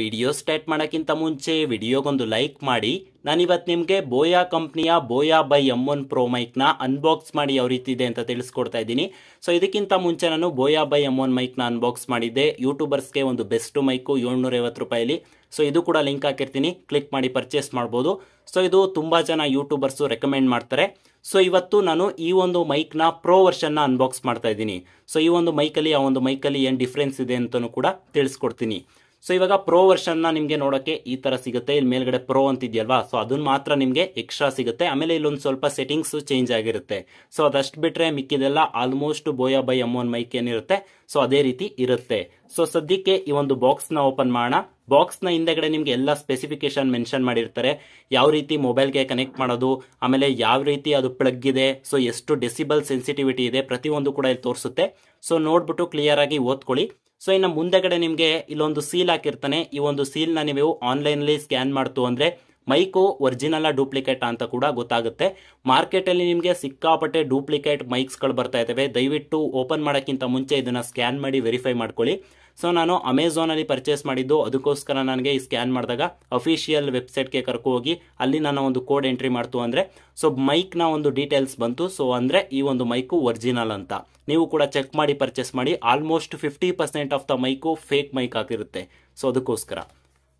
Video start ಮಾಡೋಕ್ಕಿಂತ ಮುಂಚೆ ವಿಡಿಯೋಗೊಂದು like ಮಾಡಿ. ನಾನಿವತ್ತು ನಿಮಗೆ Boya ಕಂಪ್ನಿಯ Boya by M one pro ಮೈಕ್ನ unbox ಮಾಡಿ ಯಾವ ರೀತಿ ಇದೆ ಅಂತ ತಿಳಿಸ್ಕೊಡ್ತಾ ಇದ್ದೀನಿ. ಸೊ ಇದಕ್ಕಿಂತ ಮುಂಚೆ ನಾನು ಬೋಯಾ ಬೈ ಎಂ ಒನ್ ಮೈಕ್ನ ಅನ್ಬಾಕ್ಸ್ ಮಾಡಿದ್ದೆ. ಯೂಟ್ಯೂಬರ್ಸ್ಗೆ ಒಂದು ಬೆಸ್ಟ್ ಮೈಕು ಏಳ್ನೂರೈವತ್ತು ರೂಪಾಯಲ್ಲಿ. ಸೊ ಇದು ಕೂಡ ಲಿಂಕ್ ಹಾಕಿರ್ತೀನಿ. ಕ್ಲಿಕ್ ಮಾಡಿ ಪರ್ಚೇಸ್ ಮಾಡ್ಬೋದು. ಸೊ ಇದು ತುಂಬ ಜನ ಯೂಟ್ಯೂಬರ್ಸು ರೆಕಮೆಂಡ್ ಮಾಡ್ತಾರೆ. ಸೊ ಇವತ್ತು ನಾನು ಈ ಒಂದು ಮೈಕ್ನ ಪ್ರೋ ವರ್ಷನ್ನ ಅನ್ಬಾಕ್ಸ್ ಮಾಡ್ತಾ ಇದ್ದೀನಿ. ಸೊ ಈ ಒಂದು ಮೈಕಲ್ಲಿ ಆ ಒಂದು ಮೈಕಲ್ಲಿ ಏನು ಡಿಫ್ರೆನ್ಸ್ ಇದೆ ಅಂತಲೂ ಕೂಡ ತಿಳಿಸ್ಕೊಡ್ತೀನಿ. ಸೊ ಇವಾಗ ಪ್ರೋ ವರ್ಷನ್ನ ನಿಮಗೆ ನೋಡೋಕ್ಕೆ ಈ ಥರ ಸಿಗುತ್ತೆ. ಇಲ್ಲಿ ಮೇಲ್ಗಡೆ ಪ್ರೋ ಅಂತಿದೆಯಲ್ವಾ? ಸೊ ಅದನ್ನ ಮಾತ್ರ ನಿಮಗೆ ಎಕ್ಸ್ಟ್ರಾ ಸಿಗುತ್ತೆ. ಆಮೇಲೆ ಇಲ್ಲೊಂದು ಸ್ವಲ್ಪ ಸೆಟ್ಟಿಂಗ್ಸ್ ಚೇಂಜ್ ಆಗಿರುತ್ತೆ. ಸೊ ಅದಷ್ಟು ಬಿಟ್ಟರೆ ಮಿಕ್ಕಿದೆಲ್ಲ almost Boya by M one mic ಏನಿರುತ್ತೆ. ಸೊ ಅದೇ ರೀತಿ ಇರುತ್ತೆ. ಸೊ ಸದ್ಯಕ್ಕೆ ಈ ಒಂದು ಬಾಕ್ಸ್ನ ಓಪನ್ ಮಾಡೋಣ. ಬಾಕ್ಸ್ನ ಹಿಂದೆಗಡೆ ನಿಮಗೆ ಎಲ್ಲ ಸ್ಪೆಸಿಫಿಕೇಶನ್ ಮೆನ್ಷನ್ ಮಾಡಿರ್ತಾರೆ. ಯಾವ ರೀತಿ ಮೊಬೈಲ್ಗೆ ಕನೆಕ್ಟ್ ಮಾಡೋದು, ಆಮೇಲೆ ಯಾವ ರೀತಿ ಅದು ಪ್ಲಗ್ ಇದೆ ಸೊ ಎಷ್ಟು ಡೆಸಿಬಲ್ ಸೆನ್ಸಿಟಿವಿಟಿ ಇದೆ ಪ್ರತಿಯೊಂದು ಕೂಡ ಇಲ್ಲಿ ತೋರಿಸುತ್ತೆ. ಸೊ ನೋಡ್ಬಿಟ್ಟು ಕ್ಲಿಯರ್ ಆಗಿ ಓದ್ಕೊಳ್ಳಿ. ಸೊ ಇನ್ನು ಮುಂದೆಗಡೆ ನಿಮಗೆ ಇಲ್ಲೊಂದು ಸೀಲ್ ಹಾಕಿರ್ತಾನೆ. ಈ ಒಂದು ಸೀಲ್ನ ನೀವು ಆನ್ಲೈನಲ್ಲಿ ಸ್ಕ್ಯಾನ್ ಮಾಡ್ತು ಅಂದರೆ ಮೈಕು ಒರಿಜಿನಲ್ ಡೂಪ್ಲಿಕೇಟ್ ಅಂತ ಕೂಡ ಗೊತ್ತಾಗುತ್ತೆ. ಮಾರ್ಕೆಟಲ್ಲಿ ನಿಮಗೆ ಸಿಕ್ಕಾಪಟ್ಟೆ ಡೂಪ್ಲಿಕೇಟ್ ಮೈಕ್ಸ್ಗಳು ಬರ್ತಾ ಇದ್ದಾವೆ ದಯವಿಟ್ಟು ಓಪನ್ ಮಾಡೋಕ್ಕಿಂತ ಮುಂಚೆ ಇದನ್ನು ಸ್ಕ್ಯಾನ್ ಮಾಡಿ ವೆರಿಫೈ ಮಾಡ್ಕೊಳ್ಳಿ. ಸೊ ನಾನು ಅಮೆಝಾನಲ್ಲಿ ಪರ್ಚೇಸ್ ಮಾಡಿದ್ದು, ಅದಕ್ಕೋಸ್ಕರ ನನಗೆ ಈ ಸ್ಕ್ಯಾನ್ ಮಾಡಿದಾಗ ಅಫಿಷಿಯಲ್ ವೆಬ್ಸೈಟ್ಗೆ ಕರ್ಕೊ ಹೋಗಿ ಅಲ್ಲಿ ನಾನು ಒಂದು ಕೋಡ್ ಎಂಟ್ರಿ ಮಾಡ್ತು ಅಂದರೆ ಸೊ ಮೈಕ್ನ ಒಂದು ಡೀಟೇಲ್ಸ್ ಬಂತು. ಸೊ ಅಂದರೆ ಈ ಒಂದು ಮೈಕು ಒರಿಜಿನಲ್ ಅಂತ. ನೀವು ಕೂಡ ಚೆಕ್ ಮಾಡಿ ಪರ್ಚೇಸ್ ಮಾಡಿ almost fifty percent of the mic fake mic ಆಗಿರುತ್ತೆ. ಸೊ ಅದಕ್ಕೋಸ್ಕರ.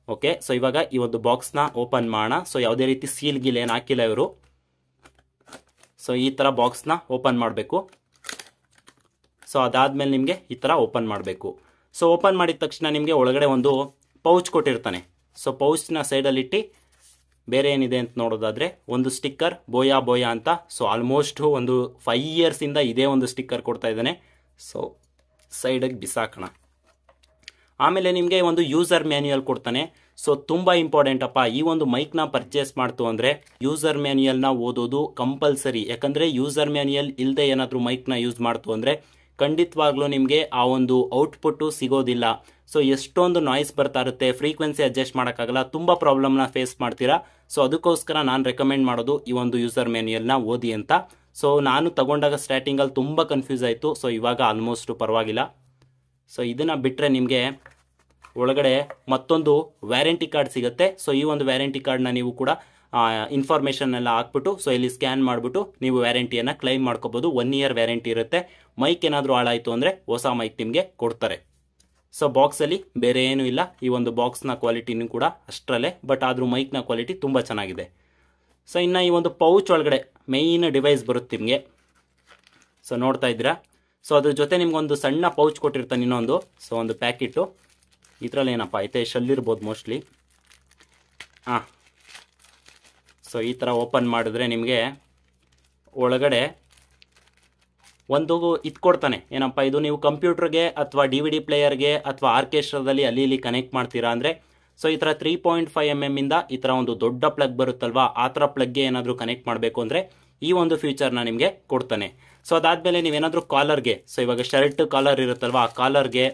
ಓಕೆ ಸೊ ಇವಾಗ ಈ ಒಂದು ಬಾಕ್ಸ್ನ ಓಪನ್ ಮಾಡೋಣ. ಸೊ ಯಾವುದೇ ರೀತಿ ಸೀಲ್ ಗೀಲ್ ಏನು ಹಾಕಿಲ್ಲ ಇವರು. ಸೊ ಈ ಥರ ಬಾಕ್ಸ್ನ ಓಪನ್ ಮಾಡಬೇಕು. ಸೊ ಅದಾದಮೇಲೆ ನಿಮಗೆ ಈ ಥರ ಓಪನ್ ಮಾಡಬೇಕು. ಸೊ ಓಪನ್ ಮಾಡಿದ ತಕ್ಷಣ ನಿಮಗೆ ಒಳಗಡೆ ಒಂದು ಪೌಚ್ ಕೊಟ್ಟಿರ್ತಾನೆ. ಸೊ ಪೌಚ್ನ ಸೈಡಲ್ಲಿಟ್ಟು ಬೇರೆ ಏನಿದೆ ಅಂತ ನೋಡೋದಾದರೆ ಒಂದು ಸ್ಟಿಕ್ಕರ್ ಬೋಯಾ ಬೋಯಾ ಅಂತ. ಸೊ ಆಲ್ಮೋಸ್ಟ್ ಒಂದು ಫೈವ್ ಇಯರ್ಸಿಂದ ಇದೇ ಒಂದು ಸ್ಟಿಕ್ಕರ್ ಕೊಡ್ತಾ ಇದ್ದಾನೆ. ಸೊ ಸೈಡಿಗೆ ಬಿಸಾಕೋಣ. ಆಮೇಲೆ ನಿಮಗೆ ಒಂದು ಯೂಸರ್ ಮ್ಯಾನ್ಯುಯಲ್ ಕೊಡ್ತಾನೆ. ಸೊ ತುಂಬ ಇಂಪಾರ್ಟೆಂಟ್ ಅಪ್ಪ. ಈ ಒಂದು ಮೈಕ್ನ ಪರ್ಚೇಸ್ ಮಾಡ್ತು ಅಂದರೆ ಯೂಸರ್ ಮ್ಯಾನ್ಯಲ್ನ ಓದೋದು ಕಂಪಲ್ಸರಿ ಯಾಕಂದರೆ ಯೂಸರ್ ಮ್ಯಾನ್ಯಲ್ ಇಲ್ಲದೆ ಏನಾದರೂ ಮೈಕ್ನ ಯೂಸ್ ಮಾಡ್ತು ಅಂದರೆ ಖಂಡಿತವಾಗ್ಲೂ ನಿಮಗೆ ಆ ಒಂದು ಔಟ್ಪುಟ್ಟು ಸಿಗೋದಿಲ್ಲ. ಸೊ ಎಷ್ಟೊಂದು ನಾಯ್ಸ್ ಬರ್ತಾ ಇರುತ್ತೆ ಫ್ರೀಕ್ವೆನ್ಸಿ ಅಡ್ಜಸ್ಟ್ ಮಾಡೋಕ್ಕಾಗಲ್ಲ, ತುಂಬ ಪ್ರಾಬ್ಲಮ್ನ ಫೇಸ್ ಮಾಡ್ತೀರಾ. ಸೊ ಅದಕ್ಕೋಸ್ಕರ ನಾನು ರೆಕಮೆಂಡ್ ಮಾಡೋದು ಈ ಒಂದು ಯೂಸರ್ ಮ್ಯಾನ್ಯಲ್ನ ಓದಿ ಅಂತ. ಸೊ ನಾನು ತಗೊಂಡಾಗ ಸ್ಟಾರ್ಟಿಂಗಲ್ಲಿ ತುಂಬ ಕನ್ಫ್ಯೂಸ್ ಆಯಿತು. ಸೊ ಇವಾಗ ಆಲ್ಮೋಸ್ಟ್ ಪರವಾಗಿಲ್ಲ. ಸೊ ಇದನ್ನು ಬಿಟ್ಟರೆ ನಿಮಗೆ ಒಳಗಡೆ ಮತ್ತೊಂದು ವ್ಯಾರಂಟಿ ಕಾರ್ಡ್ ಸಿಗುತ್ತೆ. ಸೊ ಈ ಒಂದು ವ್ಯಾರಂಟಿ ಕಾರ್ಡ್ನ ನೀವು ಕೂಡ ಇನ್ಫಾರ್ಮೇಷನ್ ಎಲ್ಲ ಹಾಕ್ಬಿಟ್ಟು ಸೊ ಇಲ್ಲಿ ಸ್ಕ್ಯಾನ್ ಮಾಡಿಬಿಟ್ಟು ನೀವು ವ್ಯಾರಂಟಿಯನ್ನು ಕ್ಲೈಮ್ ಮಾಡ್ಕೋಬೋದು. ಒನ್ ಇಯರ್ ವ್ಯಾರಂಟಿ ಇರುತ್ತೆ. ಮೈಕ್ ಏನಾದರೂ ಹಾಳಾಯಿತು ಅಂದರೆ ಹೊಸ ಮೈಕ್ ನಿಮಗೆ ಕೊಡ್ತಾರೆ. ಸೊ ಬಾಕ್ಸಲ್ಲಿ ಬೇರೆ ಏನೂ ಇಲ್ಲ. ಈ ಒಂದು ಬಾಕ್ಸ್ನ ಕ್ವಾಲಿಟಿನೂ ಕೂಡ ಅಷ್ಟರಲ್ಲೇ ಬಟ್ ಆದರೂ ಮೈಕ್ನ ಕ್ವಾಲಿಟಿ ತುಂಬ ಚೆನ್ನಾಗಿದೆ. ಸೊ ಇನ್ನು ಈ ಒಂದು ಪೌಚ್ ಒಳಗಡೆ ಮೇಯ್ನ್ ಡಿವೈಸ್ ಬರುತ್ತೆ ನಿಮಗೆ. ಸೊ ನೋಡ್ತಾ ಇದ್ದೀರಾ? ಸೊ ಅದ್ರ ಜೊತೆ ನಿಮ್ಗೊಂದು ಸಣ್ಣ ಪೌಚ್ ಕೊಟ್ಟಿರ್ತಾನೆ ಇನ್ನೊಂದು. ಸೊ ಒಂದು ಪ್ಯಾಕೆಟು ಇದರಲ್ಲಿ ಏನಪ್ಪ ಐತೆ ಶಲ್ಲಿರ್ಬೋದು ಮೋಸ್ಟ್ಲಿ ಹಾಂ ಸೊ ಈ ಥರ ಓಪನ್ ಮಾಡಿದ್ರೆ ನಿಮಗೆ ಒಳಗಡೆ ಒಂದು ಇದು ಕೊಡ್ತಾನೆ. ಏನಪ್ಪ, ಇದು ನೀವು ಕಂಪ್ಯೂಟರ್ಗೆ ಅಥವಾ ಡಿ ವಿ ಡಿ ಪ್ಲೇಯರ್ಗೆ ಅಥವಾ ಆರ್ಕೆಸ್ಟ್ರಾದಲ್ಲಿ ಅಲ್ಲಿ ಇಲ್ಲಿ ಕನೆಕ್ಟ್ ಮಾಡ್ತೀರಾ ಅಂದರೆ ಸೊ ಈ ಥರ three point five M M ಇಂದ ಈ ಥರ ಒಂದು ದೊಡ್ಡ ಪ್ಲಗ್ ಬರುತ್ತಲ್ವಾ, ಆ ಥರ ಪ್ಲಗ್ಗೆ ಏನಾದರೂ ಕನೆಕ್ಟ್ ಮಾಡಬೇಕು ಅಂದರೆ ಈ ಒಂದು ಫ್ಯೂಚರ್ನ ನಿಮಗೆ ಕೊಡ್ತಾನೆ. ಸೊ ಅದಾದಮೇಲೆ ನೀವೇನಾದರೂ ಕಾಲರ್ಗೆ ಸೊ ಇವಾಗ ಶರ್ಟ್ ಕಾಲರ್ ಇರುತ್ತಲ್ವಾ, ಆ ಕಾಲರ್ಗೆ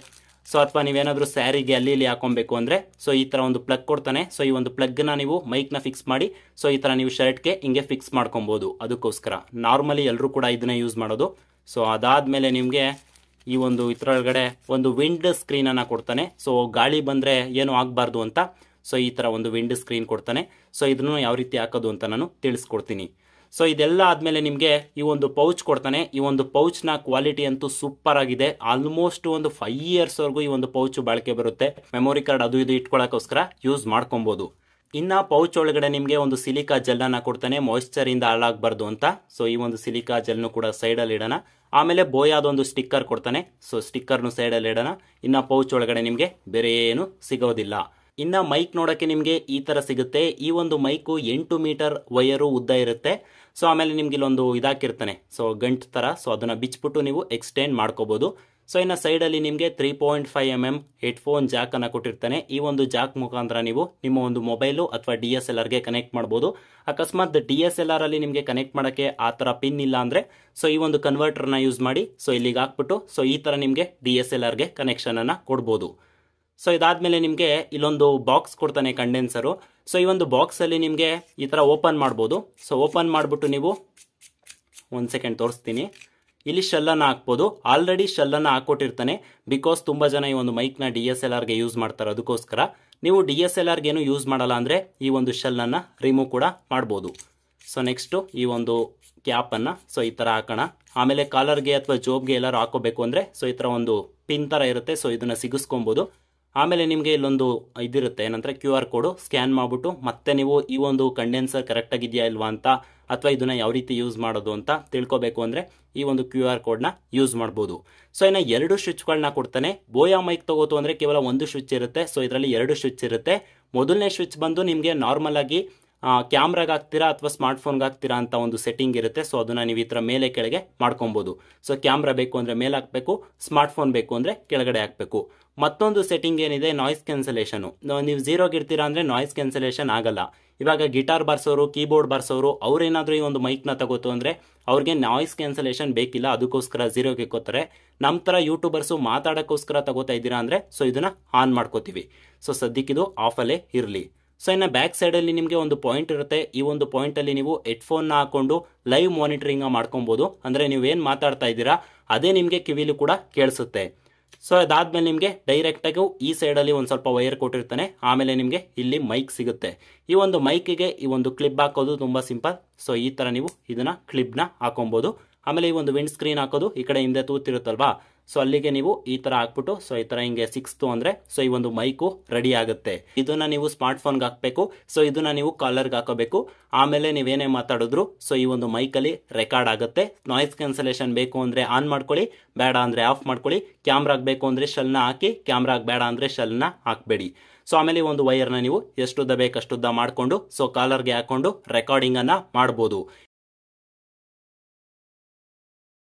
ಸೊ ಅಥವಾ ನೀವೇನಾದರೂ ಸ್ಯಾರಿಗೆ ಅಲ್ಲಿ ಇಲ್ಲಿ ಹಾಕೊಬೇಕು ಅಂದರೆ ಸೊ ಈ ಥರ ಒಂದು ಪ್ಲಗ್ ಕೊಡ್ತಾನೆ. ಸೊ ಈ ಒಂದು ಪ್ಲಗ್ನ ನೀವು ಮೈಕ್ನ ಫಿಕ್ಸ್ ಮಾಡಿ ಸೊ ಈ ಥರ ನೀವು ಶರ್ಟ್ಗೆ ಹಿಂಗೆ ಫಿಕ್ಸ್ ಮಾಡ್ಕೊಬೋದು. ಅದಕ್ಕೋಸ್ಕರ. ನಾರ್ಮಲಿ ಎಲ್ಲರೂ ಕೂಡ ಇದನ್ನ ಯೂಸ್ ಮಾಡೋದು. ಸೊ ಅದಾದಮೇಲೆ ನಿಮಗೆ ಈ ಒಂದು ಇದರೊಳಗಡೆ ಒಂದು ವಿಂಡ್ ಸ್ಕ್ರೀನನ್ನು ಕೊಡ್ತಾನೆ. ಸೊ ಗಾಳಿ ಬಂದರೆ ಏನು ಆಗಬಾರ್ದು ಅಂತ ಸೊ ಈ ಥರ ಒಂದು ವಿಂಡ್ ಸ್ಕ್ರೀನ್ ಕೊಡ್ತಾನೆ. ಸೊ ಇದನ್ನು ಯಾವ ರೀತಿ ಹಾಕೋದು ಅಂತ ನಾನು ತಿಳಿಸ್ಕೊಡ್ತೀನಿ. ಸೊ ಇದೆಲ್ಲ ಆದಮೇಲೆ ನಿಮಗೆ ಈ ಒಂದು ಪೌಚ್ ಕೊಡ್ತಾನೆ. ಈ ಒಂದು ಪೌಚ್ನ ಕ್ವಾಲಿಟಿ ಅಂತೂ ಸೂಪರ್ ಆಗಿದೆ. ಆಲ್ಮೋಸ್ಟ್ ಒಂದು ಫೈವ್ ಇಯರ್ಸ್ವರೆಗೂ ಈ ಒಂದು ಪೌಚ್ ಬಾಳಿಕೆ ಬರುತ್ತೆ. ಮೆಮೊರಿ ಕಾರ್ಡ್ ಅದು ಇದು ಇಟ್ಕೊಳ್ಳೋಕ್ಕೋಸ್ಕರ ಯೂಸ್ ಮಾಡ್ಕೊಬೋದು. ಇನ್ನು ಪೌಚ್ ಒಳಗಡೆ ನಿಮಗೆ ಒಂದು ಸಿಲಿಕಾ ಜೆಲ್ನ ಕೊಡ್ತಾನೆ. ಮಾಯಿಶ್ಚರಿಂದ ಹಾಳಾಗಬಾರ್ದು ಅಂತ. ಸೊ ಈ ಒಂದು ಸಿಲಿಕಾ ಜೆಲ್ನು ಕೂಡ ಸೈಡಲ್ಲಿ ಇಡೋಣ. ಆಮೇಲೆ ಬೋಯಾದ ಒಂದು ಸ್ಟಿಕ್ಕರ್ ಕೊಡ್ತಾನೆ. ಸೊ ಸ್ಟಿಕ್ಕರ್ನು ಸೈಡಲ್ಲಿ ಇಡೋಣ. ಇನ್ನು ಪೌಚ್ ಒಳಗಡೆ ನಿಮಗೆ ಬೇರೆ ಏನು ಸಿಗೋದಿಲ್ಲ. ಇನ್ನು ಮೈಕ್ ನೋಡೋಕ್ಕೆ ನಿಮಗೆ ಈ ಥರ ಸಿಗುತ್ತೆ. ಈ ಒಂದು ಮೈಕು ಎಂಟು ಮೀಟರ್ ವಯರು ಉದ್ದ ಇರುತ್ತೆ. ಸೊ ಆಮೇಲೆ ನಿಮ್ಗೆ ಇಲ್ಲೊಂದು ಇದಾಕಿರ್ತಾನೆ. ಸೊ ಗಂಟು ಥರ ಸೊ ಅದನ್ನು ಬಿಚ್ಬಿಟ್ಟು ನೀವು ಎಕ್ಸ್ಟೆಂಡ್ ಮಾಡ್ಕೋಬೋದು. ಸೊ ಇನ್ನು ಸೈಡಲ್ಲಿ ನಿಮಗೆ three point five M M headphone ಜಾಕನ್ನು ಕೊಟ್ಟಿರ್ತಾನೆ. ಈ ಒಂದು ಜಾಕ್ ಮುಖಾಂತರ ನೀವು ನಿಮ್ಮ ಒಂದು ಮೊಬೈಲು ಅಥವಾ ಡಿ ಎಸ್ ಎಲ್ ಆರ್ಗೆ ಕನೆಕ್ಟ್ ಮಾಡ್ಬೋದು. ಅಕಸ್ಮಾತ್ ಡಿ ಎಸ್ ಎಲ್ ಆರಲ್ಲಿ ನಿಮಗೆ ಕನೆಕ್ಟ್ ಮಾಡೋಕ್ಕೆ ಆ ಥರ ಪಿನ್ ಇಲ್ಲ ಅಂದರೆ ಸೊ ಈ ಒಂದು ಕನ್ವರ್ಟರ್ನ ಯೂಸ್ ಮಾಡಿ ಸೊ ಇಲ್ಲಿಗೆ ಹಾಕ್ಬಿಟ್ಟು ಸೊ ಈ ಥರ ನಿಮಗೆ ಡಿ ಎಸ್ ಎಲ್ ಆರ್ಗೆ ಕನೆಕ್ಷನನ್ನು ಕೊಡ್ಬೋದು. ಸೊ ಇದಾದಮೇಲೆ ನಿಮಗೆ ಇಲ್ಲೊಂದು ಬಾಕ್ಸ್ ಕೊಡ್ತಾನೆ ಕಂಡೆನ್ಸರು ಸೊ ಈ ಒಂದು ಬಾಕ್ಸಲ್ಲಿ ನಿಮಗೆ ಈ ಥರ ಓಪನ್ ಮಾಡ್ಬೋದು. ಸೊ ಓಪನ್ ಮಾಡಿಬಿಟ್ಟು ನೀವು ಒಂದು ಸೆಕೆಂಡ್ ತೋರಿಸ್ತೀನಿ. ಇಲ್ಲಿ ಶೆಲ್ಲನ್ನು ಹಾಕ್ಬೋದು. ಆಲ್ರೆಡಿ ಶೆಲ್ಲನ್ನು ಹಾಕ್ಕೊಟ್ಟಿರ್ತಾನೆ. ಬಿಕಾಸ್ ತುಂಬ ಜನ ಈ ಒಂದು ಮೈಕ್ನ ಡಿ ಎಸ್ ಎಲ್ ಆರ್ಗೆ ಯೂಸ್ ಮಾಡ್ತಾರೆ ಅದಕ್ಕೋಸ್ಕರ. ನೀವು ಡಿ ಎಸ್ ಎಲ್ ಆರ್ಗೇನು ಯೂಸ್ ಮಾಡಲ್ಲ ಅಂದರೆ ಈ ಒಂದು ಶೆಲ್ಲನ್ನು ರಿಮೂವ್ ಕೂಡ ಮಾಡ್ಬೋದು. ಸೊ ನೆಕ್ಸ್ಟು ಈ ಒಂದು ಕ್ಯಾಪನ್ನು ಸೊ ಈ ಥರ ಹಾಕೋಣ. ಆಮೇಲೆ ಕಾಲರ್ಗೆ ಅಥವಾ ಜೋಬ್ಗೆ ಎಲ್ಲರೂ ಹಾಕೋಬೇಕು ಅಂದರೆ ಸೊ ಈ ಥರ ಒಂದು ಪಿನ್ ಥರ ಇರುತ್ತೆ. ಸೊ ಇದನ್ನು ಸಿಗಿಸ್ಕೊಬೋದು. ಆಮೇಲೆ ನಿಮಗೆ ಇಲ್ಲೊಂದು ಇದಿರುತ್ತೆ, ಏನಂದರೆ ಕ್ಯೂ ಆರ್ ಕೋಡು ಸ್ಕ್ಯಾನ್ ಮಾಡಿಬಿಟ್ಟು ಮತ್ತೆ ನೀವು ಈ ಒಂದು ಕಂಡೆನ್ಸರ್ ಕರೆಕ್ಟಾಗಿದೆಯಾ ಇಲ್ವಾ ಅಂತ ಅಥವಾ ಇದನ್ನು ಯಾವ ರೀತಿ ಯೂಸ್ ಮಾಡೋದು ಅಂತ ತಿಳ್ಕೊಬೇಕು ಅಂದರೆ ಈ ಒಂದು ಕ್ಯೂ ಆರ್ ಕೋಡ್ನ ಯೂಸ್ ಮಾಡ್ಬೋದು. ಸೊ, ಇನ್ನು ಎರಡು ಸ್ವಿಚ್ಗಳನ್ನ ಕೊಡ್ತಾನೆ. ಬೋಯಾ ಮೈಕ್ ತಗೋತು ಅಂದರೆ ಕೇವಲ ಒಂದು ಸ್ವಿಚ್ ಇರುತ್ತೆ. ಸೊ, ಇದರಲ್ಲಿ ಎರಡು ಸ್ವಿಚ್ ಇರುತ್ತೆ. ಮೊದಲನೇ ಸ್ವಿಚ್ ಬಂದು ನಿಮಗೆ ನಾರ್ಮಲ್ ಆಗಿ ಕ್ಯಾಮ್ರಾಗೆ ಹಾಕ್ತೀರಾ ಅಥವಾ ಸ್ಮಾರ್ಟ್ಫೋನ್ಗೆ ಹಾಕ್ತೀರಾ ಅಂತ ಒಂದು ಸೆಟ್ಟಿಂಗ್ ಇರುತ್ತೆ. ಸೊ, ಅದನ್ನು ನೀವು ಈ ಥರ ಮೇಲೆ ಕೆಳಗೆ ಮಾಡ್ಕೊಬೋದು. ಸೊ, ಕ್ಯಾಮ್ರಾ ಬೇಕು ಅಂದರೆ ಮೇಲೆ ಹಾಕಬೇಕು, ಸ್ಮಾರ್ಟ್ಫೋನ್ ಬೇಕು ಅಂದರೆ ಕೆಳಗಡೆ ಹಾಕಬೇಕು. ಮತ್ತೊಂದು ಸೆಟ್ಟಿಂಗ್ ಏನಿದೆ, ನಾಯ್ಸ್ ಕ್ಯಾನ್ಸಲೇಷನು. ನೀವು ಝೀರೋಗೆ ಇರ್ತೀರಾ ಅಂದರೆ ನಾಯ್ಸ್ ಕ್ಯಾನ್ಸಲೇಷನ್ ಆಗಲ್ಲ. ಇವಾಗ ಗಿಟಾರ್ ಬಾರಿಸೋರು, ಕೀಬೋರ್ಡ್ ಬಾರಿಸೋರು, ಅವ್ರೇನಾದರೂ ಈ ಒಂದು ಮೈಕ್ನ ತಗೋತು ಅಂದರೆ ಅವ್ರಿಗೆ ನಾಯ್ಸ್ ಕ್ಯಾನ್ಸಲೇಷನ್ ಬೇಕಿಲ್ಲ, ಅದಕ್ಕೋಸ್ಕರ ಝೀರೋಗೆ ಕೋತಾರೆ ನಮ್ಮ ಥರ ಯೂಟ್ಯೂಬರ್ಸು ಮಾತಾಡೋಕ್ಕೋಸ್ಕರ ತಗೋತಾ ಇದ್ದೀರಾ ಅಂದರೆ ಸೊ, ಇದನ್ನು ಆನ್ ಮಾಡ್ಕೋತೀವಿ. ಸೊ ಸದ್ಯಕ್ಕಿದು ಆಫಲ್ಲೇ ಇರಲಿ. ಸೊ ಇನ್ನು ಬ್ಯಾಕ್ ಸೈಡಲ್ಲಿ ನಿಮಗೆ ಒಂದು ಪಾಯಿಂಟ್ ಇರುತ್ತೆ. ಈ ಒಂದು ಪಾಯಿಂಟಲ್ಲಿ ನೀವು ಹೆಡ್ಫೋನ್ನ ಹಾಕೊಂಡು ಲೈವ್ ಮಾನಿಟರಿಂಗ್ ಮಾಡ್ಕೊಬೋದು. ಅಂದರೆ ನೀವು ಏನು ಮಾತಾಡ್ತಾ ಇದ್ದೀರಾ, ಅದೇ ನಿಮಗೆ ಕಿವಿಲಿ ಕೂಡ ಕೇಳಿಸುತ್ತೆ. ಸೊ ಅದಾದ್ಮೇಲೆ ನಿಮಗೆ ಡೈರೆಕ್ಟಾಗಿ ಈ ಸೈಡಲ್ಲಿ ಒಂದು ಸ್ವಲ್ಪ ವೈರ್ ಕೊಟ್ಟಿರ್ತಾನೆ. ಆಮೇಲೆ ನಿಮಗೆ ಇಲ್ಲಿ ಮೈಕ್ ಸಿಗುತ್ತೆ. ಈ ಒಂದು ಮೈಕಿಗೆ ಈ ಒಂದು ಕ್ಲಿಪ್ ಹಾಕೋದು ತುಂಬ ಸಿಂಪಲ್ ಸೊ ಈ ಥರ ನೀವು ಇದನ್ನು ಕ್ಲಿಪ್ನ ಹಾಕೊಬೋದು. ಆಮೇಲೆ ಈ ಒಂದು ವಿಂಡ್ ಸ್ಕ್ರೀನ್ ಹಾಕೋದು ಈ ಕಡೆ ಹಿಂದೆ ತೂತಿರುತ್ತಲ್ವಾ? ಸೊ ಅಲ್ಲಿಗೆ ನೀವು ಈ ತರ ಹಾಕ್ಬಿಟ್ಟು ಸೊ ಈ ತರ ಹಿಂಗೆ ಸಿಕ್ಸ್ತು ಅಂದ್ರೆ ಸೊ ಈ ಒಂದು ಮೈಕು ರೆಡಿ ಆಗುತ್ತೆ. ಇದನ್ನ ನೀವು ಸ್ಮಾರ್ಟ್ ಫೋನ್ಗೆ ಹಾಕಬೇಕು. ಸೊ ಇದನ್ನ ನೀವು ಕಾಲರ್ಗೆ ಹಾಕೋಬೇಕು. ಆಮೇಲೆ ನೀವೇನೇ ಮಾತಾಡಿದ್ರು ಸೊ ಈ ಒಂದು ಮೈಕಲ್ಲಿ ರೆಕಾರ್ಡ್ ಆಗುತ್ತೆ. ನಾಯ್ಸ್ ಕ್ಯಾನ್ಸಲೇಷನ್ ಬೇಕು ಅಂದ್ರೆ ಆನ್ ಮಾಡ್ಕೊಳ್ಳಿ, ಬೇಡ ಅಂದ್ರೆ ಆಫ್ ಮಾಡ್ಕೊಳ್ಳಿ. ಕ್ಯಾಮ್ರಾಗೆ ಬೇಕು ಅಂದ್ರೆ ಶೆಲ್ನ ಹಾಕಿ ಕ್ಯಾಮ್ರಾಗೆ ಬೇಡ ಅಂದ್ರೆ ಶೆಲ್ನ ಹಾಕಬೇಡಿ. ಸೊ ಆಮೇಲೆ ಒಂದು ವೈರ್ನ ನೀವು ಎಷ್ಟುದ್ದ ಬೇಕಷ್ಟುದ್ದ ಮಾಡಿಕೊಂಡು ಸೊ ಕಾಲರ್ಗೆ ಹಾಕೊಂಡು ರೆಕಾರ್ಡಿಂಗನ್ನು ಮಾಡ್ಬೋದು.